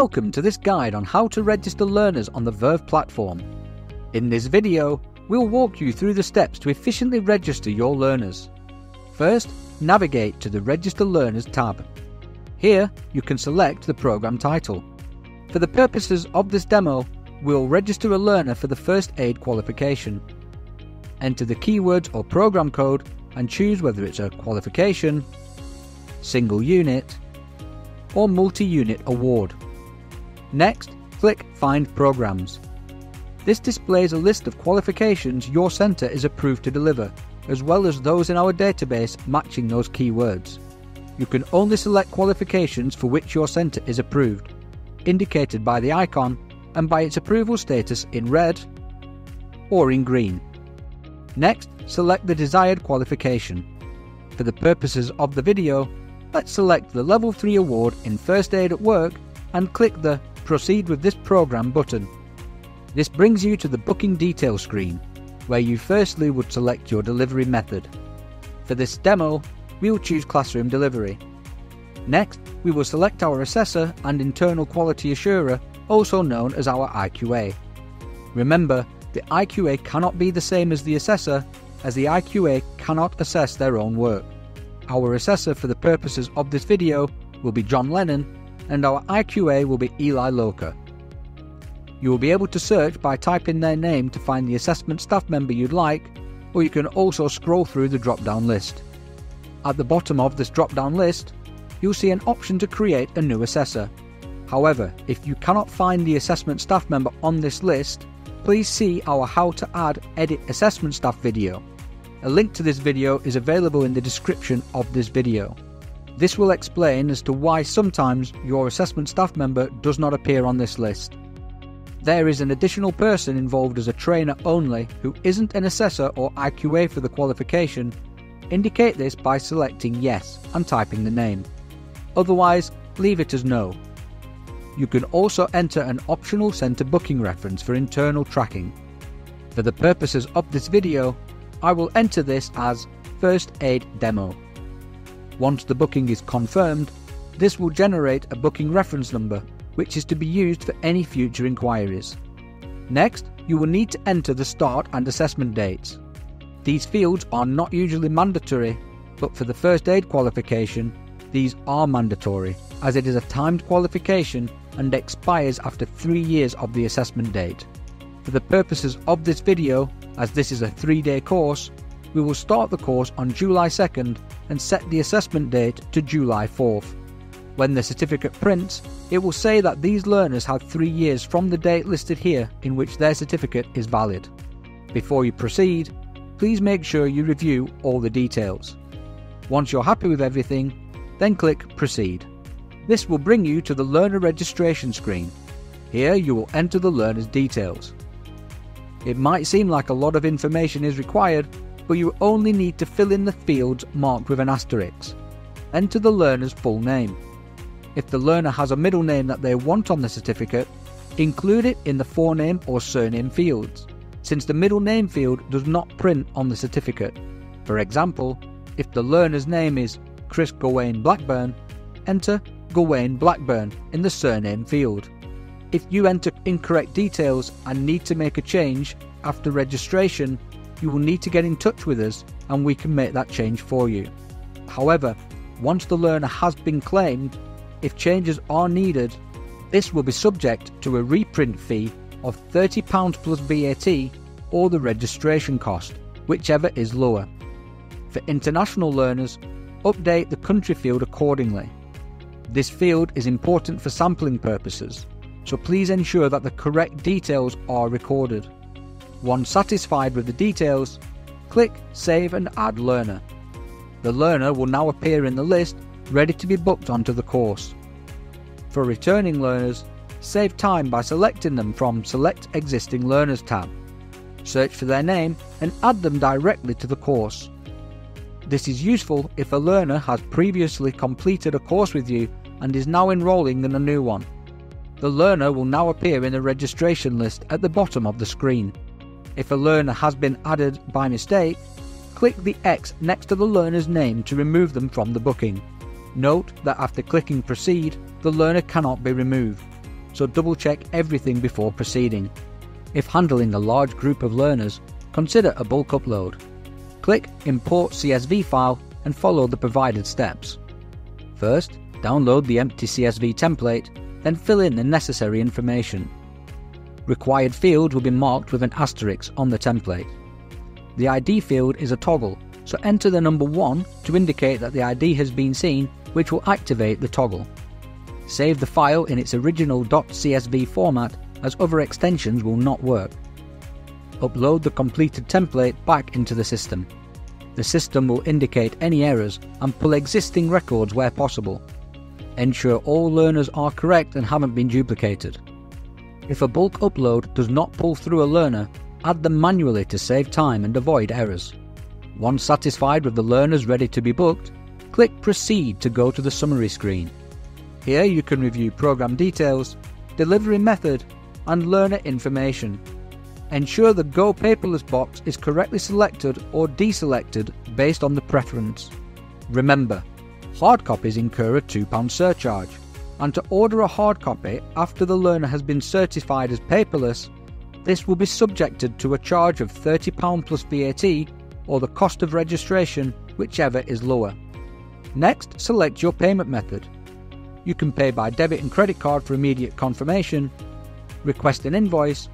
Welcome to this guide on how to register learners on the Verve platform. In this video, we'll walk you through the steps to efficiently register your learners. First, navigate to the Register Learners tab. Here, you can select the program title. For the purposes of this demo, we'll register a learner for the first aid qualification. Enter the keywords or program code and choose whether it's a qualification, single unit, or multi-unit award. Next, click Find Programs. This displays a list of qualifications your centre is approved to deliver, as well as those in our database matching those keywords. You can only select qualifications for which your centre is approved, indicated by the icon and by its approval status in red or in green. Next, select the desired qualification. For the purposes of the video, let's select the Level 3 award in First Aid at Work and click the Proceed with this program button. This brings you to the booking details screen, where you firstly would select your delivery method. For this demo, we will choose Classroom Delivery. Next, we will select our assessor and internal quality assurer, also known as our IQA. Remember, the IQA cannot be the same as the assessor, as the IQA cannot assess their own work. Our assessor for the purposes of this video will be John Lennon, and our IQA will be Eli Loker. You will be able to search by typing their name to find the assessment staff member you'd like, or you can also scroll through the drop down list. At the bottom of this drop down list, you'll see an option to create a new assessor. However, if you cannot find the assessment staff member on this list, please see our How to Add Edit Assessment Staff video. A link to this video is available in the description of this video. This will explain as to why sometimes your assessment staff member does not appear on this list. There is an additional person involved as a trainer only who isn't an assessor or IQA for the qualification. Indicate this by selecting yes and typing the name. Otherwise, leave it as no. You can also enter an optional centre booking reference for internal tracking. For the purposes of this video, I will enter this as First Aid Demo. Once the booking is confirmed, this will generate a booking reference number which is to be used for any future inquiries. Next, you will need to enter the start and assessment dates. These fields are not usually mandatory, but for the first aid qualification, these are mandatory, as it is a timed qualification and expires after three years of the assessment date. For the purposes of this video, as this is a three day course, we will start the course on July 2nd and set the assessment date to July 4th. When the certificate prints, it will say that these learners have three years from the date listed here in which their certificate is valid. Before you proceed, please make sure you review all the details. Once you're happy with everything, then click Proceed. This will bring you to the learner registration screen. Here you will enter the learner's details. It might seem like a lot of information is required, but you only need to fill in the fields marked with an asterisk. Enter the learner's full name. If the learner has a middle name that they want on the certificate, include it in the forename or surname fields, since the middle name field does not print on the certificate. For example, if the learner's name is Chris Gawain Blackburn, enter Gawain Blackburn in the surname field. If you enter incorrect details and need to make a change after registration, you will need to get in touch with us and we can make that change for you. However, once the learner has been claimed, if changes are needed, this will be subject to a reprint fee of £30 plus VAT or the registration cost, whichever is lower. For international learners, update the country field accordingly. This field is important for sampling purposes, so please ensure that the correct details are recorded. Once satisfied with the details, click Save and Add Learner. The learner will now appear in the list ready to be booked onto the course. For returning learners, save time by selecting them from Select Existing Learners tab. Search for their name and add them directly to the course. This is useful if a learner has previously completed a course with you and is now enrolling in a new one. The learner will now appear in the registration list at the bottom of the screen. If a learner has been added by mistake, click the X next to the learner's name to remove them from the booking. Note that after clicking Proceed, the learner cannot be removed. so double check everything before proceeding. If handling a large group of learners, consider a bulk upload. Click Import CSV file and follow the provided steps. First, download the empty CSV template, then fill in the necessary information. Required fields will be marked with an asterisk on the template. The ID field is a toggle, so enter the number 1 to indicate that the ID has been seen, which will activate the toggle. Save the file in its original .csv format as other extensions will not work. Upload the completed template back into the system. The system will indicate any errors and pull existing records where possible. Ensure all learners are correct and haven't been duplicated. If a bulk upload does not pull through a learner, add them manually to save time and avoid errors. Once satisfied with the learners ready to be booked, click Proceed to go to the summary screen. Here you can review program details, delivery method, and learner information. Ensure the Go Paperless box is correctly selected or deselected based on the preference. Remember, hard copies incur a £2 surcharge, and to order a hard copy after the learner has been certified as paperless, this will be subjected to a charge of £30 plus VAT or the cost of registration, whichever is lower. Next, select your payment method. You can pay by debit and credit card for immediate confirmation, request an invoice,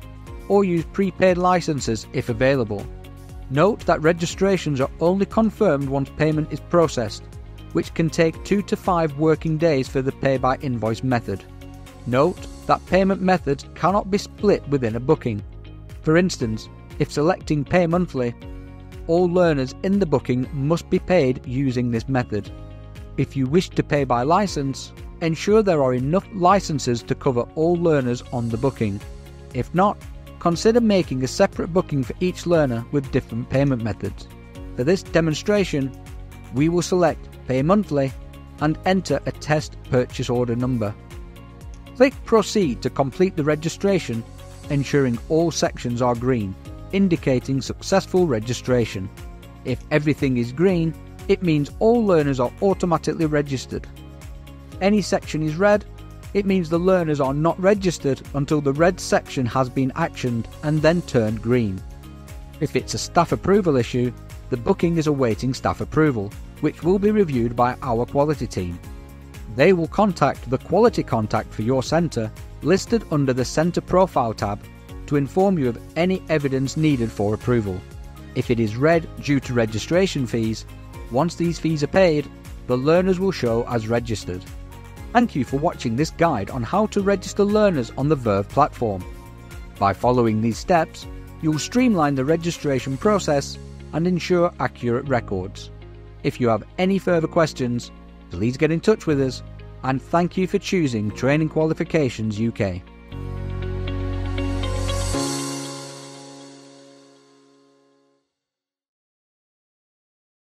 or use prepaid licenses if available. Note that registrations are only confirmed once payment is processed, which can take 2 to 5 working days for the pay by invoice method. Note that payment methods cannot be split within a booking. For instance, if selecting pay monthly, all learners in the booking must be paid using this method. If you wish to pay by license, ensure there are enough licenses to cover all learners on the booking. If not, consider making a separate booking for each learner with different payment methods. For this demonstration, we will select Pay Monthly and enter a test purchase order number. Click Proceed to complete the registration, ensuring all sections are green, indicating successful registration. If everything is green, it means all learners are automatically registered. Any section is red, it means the learners are not registered until the red section has been actioned and then turned green. If it's a staff approval issue, the booking is awaiting staff approval, which will be reviewed by our quality team. They will contact the quality contact for your centre listed under the Centre Profile tab to inform you of any evidence needed for approval. If it is red due to registration fees, once these fees are paid, the learners will show as registered. Thank you for watching this guide on how to register learners on the Verve platform. By following these steps, you'll streamline the registration process and ensure accurate records. If you have any further questions, please get in touch with us and thank you for choosing Training Qualifications UK.